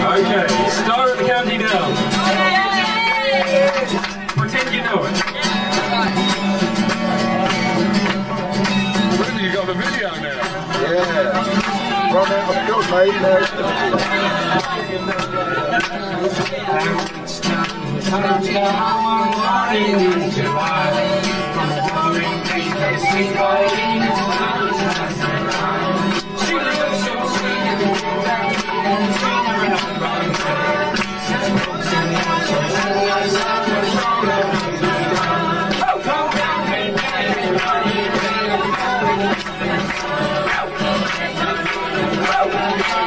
Okay, start the countdown now Pretend you know it. Really, you got the video now. Yeah. Run out of fuel, mate. Now. Running in July, from the pouring rain,